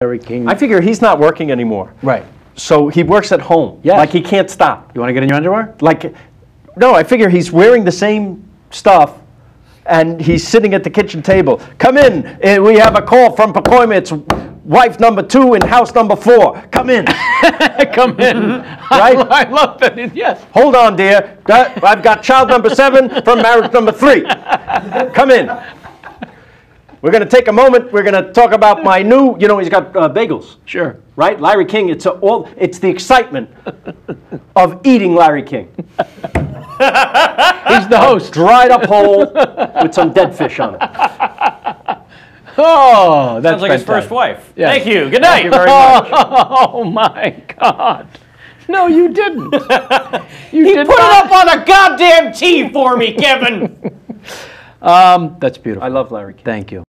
Larry King. I figure he's not working anymore. Right. So he works at home. Yes. Like he can't stop. You want to get in your underwear? Like, no, I figure he's wearing the same stuff and he's sitting at the kitchen table. Come in. eh, We have a call from Pacoima. It's wife number two in house number four. Come in. Come in. Right? I love that. Yes. Hold on, dear. I've got child number seven from marriage number three. Come in. We're going to take a moment. We're going to talk about my new, you know, he's got uh, bagels, Sure. right? Larry King. It's a, all. It's the excitement of eating Larry King. He's the host. Dried up hole with some dead fish on it. Oh, that's Sounds like his first wife. Yes. Thank you. Good night. Thank night. you very much. Oh my God. No, you didn't. You He did put not. it up on the goddamn tee for me, Kevin. Um, that's beautiful. I love Larry King. Thank you.